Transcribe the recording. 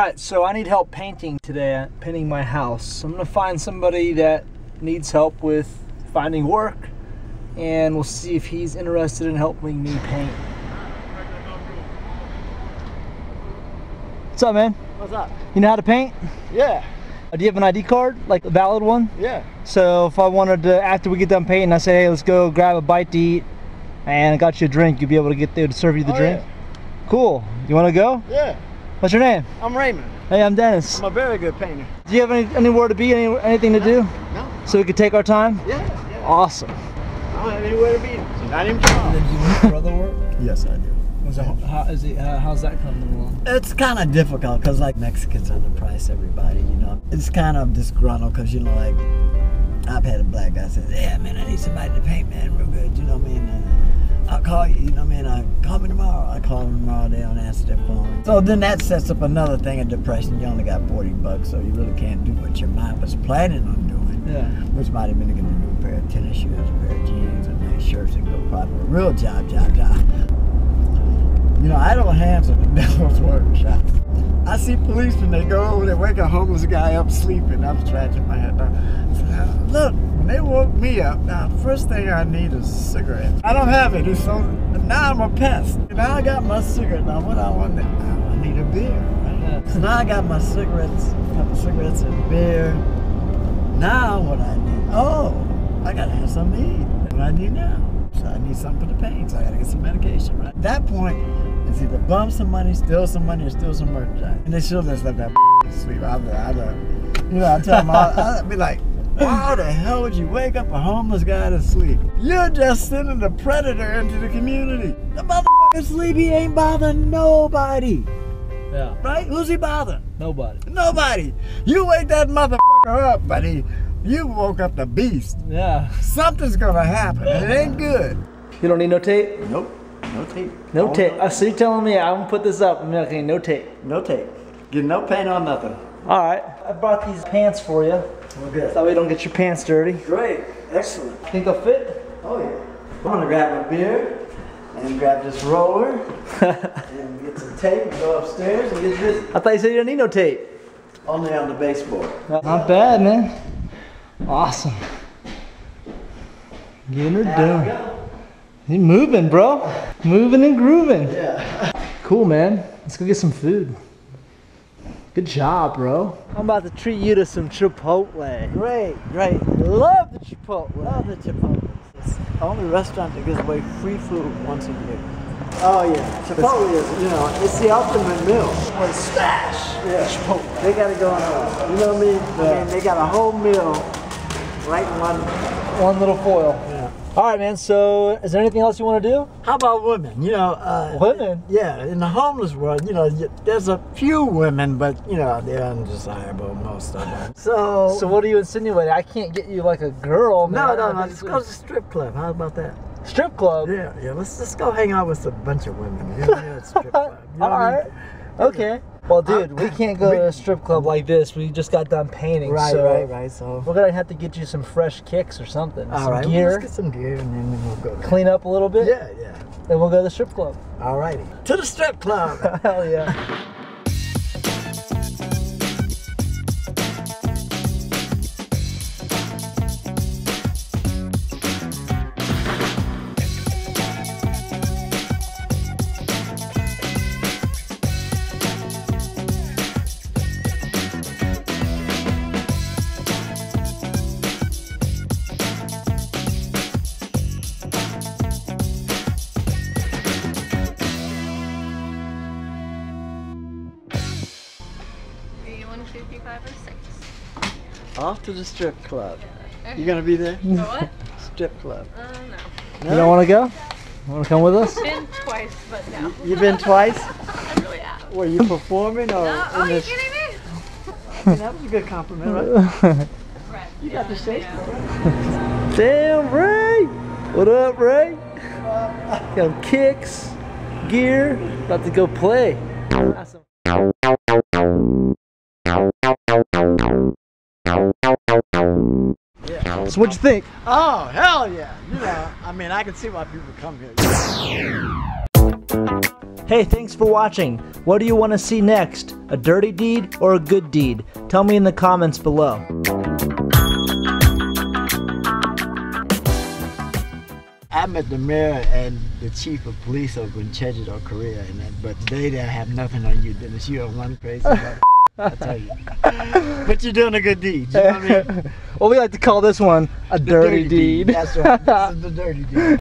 Alright, so I need help painting today, painting my house. I'm gonna find somebody that needs help with finding work and we'll see if he's interested in helping me paint. What's up, man? What's up? You know how to paint? Yeah, Uh, Do you have an ID card, like a valid one? yeah. So if I wanted to, after we get done painting, I say, hey, let's go grab a bite to eat, and I got you a drink, you'd be able to get there to serve you the Oh, drink. Cool. You want to go? Yeah, What's your name? I'm Raymond. Hey, I'm Dennis. I'm a very good painter. Do you have any anywhere to be, any, anything to do, No? so we could take our time? Yeah, yeah. Awesome. I don't have anywhere to be. Not even tomorrow. do you brother work? Yes, I do. how, is it, uh, how's that coming along? It's kind of difficult because like Mexicans underprice everybody, you know. It's kind of disgruntled because you know like I've had a black guy say, "Yeah, man, I need somebody to paint, man, real good." You know what I mean? And I'll call you. You know what I mean? I call me tomorrow. I call them tomorrow. They don't answer their phone. So then that sets up another thing of depression. You only got forty bucks, so you really can't do what your mind was planning on doing. Yeah. Which might have been to get a new pair of tennis shoes, a pair of jeans, and nice shirts, and go proper real job, job, job. You know, I don't answer the devil's workshop. I see policemen, they go over there, wake a homeless guy up sleeping. I'm scratching my head. Now, look, they woke me up, now first thing I need is cigarettes. I don't have it, so now I'm a pest. Now I got my cigarette. Now what I want, now I need a beer, right? So now I got my cigarettes, a couple cigarettes and beer. Now what I need? Oh, I gotta have something to eat. What I need now? So I need something for the pain. So I gotta get some medication. Right? At that point, it's either bum some money, steal some money, or steal some merchandise. And they should just let that sleep. I'll, I'll, you know, I tell them, I'll, I'll be like, why the hell would you wake up a homeless guy to sleep? You're just sending a predator into the community. The motherfucker sleepy ain't bothering nobody. Yeah. Right? Who's he bothering? Nobody. Nobody. You wake that motherfucker up, buddy. You woke up the beast. Yeah. Something's gonna happen. and It ain't good. You don't need no tape? Nope. No tape. No tape. Uh, so you're telling me I'm gonna put this up and okay, no tape. No tape. Get no paint on nothing. All right. I brought these pants for you. We're good. That way you don't get your pants dirty. Great. Excellent. Think they'll fit? Oh yeah. I'm gonna grab my beer and grab this roller and get some tape and go upstairs and get this I thought you said you didn't need no tape. only on the baseboard. Not bad, man. Awesome. Getting her done. You moving, bro. Moving and grooving. Yeah. Cool, man. Let's go get some food. Good job, bro. I'm about to treat you to some Chipotle. Great, great. Love the Chipotle. Love the Chipotle. It's the only restaurant that gives away free food once a year. Oh yeah, Chipotle is, you know, it's the ultimate meal. Well, smash. Yeah. Chipotle. They got it going on. You know what I mean? I mean, they got a whole meal right in one. One little foil. All right, man. So, is there anything else you want to do? How about women? You know, uh, Women? Yeah, in the homeless world, you know, there's a few women, but you know, they're undesirable, most of them. So, So, what are you insinuating? I can't get you like a girl. no, man. no, no. I Let's go to the strip club. How about that? Strip club. Yeah, yeah. Let's just go hang out with a bunch of women. Yeah, yeah, strip club. You know All what I mean? right. Okay. Well, dude, we can't go to a strip club like this. We just got done painting. Right, so right, right. So, We're gonna have to get you some fresh kicks or something. all some right, well, gear. let's get some gear and then we'll go. Clean up a little bit. Yeah, yeah. Then we'll go to the strip club. All righty. To the strip club. Hell yeah. Do you want to do P5 or 6? Off to the strip club. You gonna be there? For what? Strip club. Uh, no. You don't want to go? You Want to come with us? Been twice, but no. You've been twice? I really have. Were you performing or No, oh, in you this? kidding me? That was a good compliment, right? Right. You got the shape. Damn, Ray. What up, Ray? Got some kicks, gear. About to go play. Got So what'd you think? Oh, hell yeah. You know, I mean, I can see why people come here. Hey, thanks for watching. What do you want to see next? A dirty deed or a good deed? Tell me in the comments below. I met the mayor and the chief of police of in Chejudo, Korea, and but they didn't have nothing on you, Dennis. You are one crazy. I tell you. But you're doing a good deed. You know what I mean? well, we like to call this one a dirty, deed. That's right. This is the dirty deed.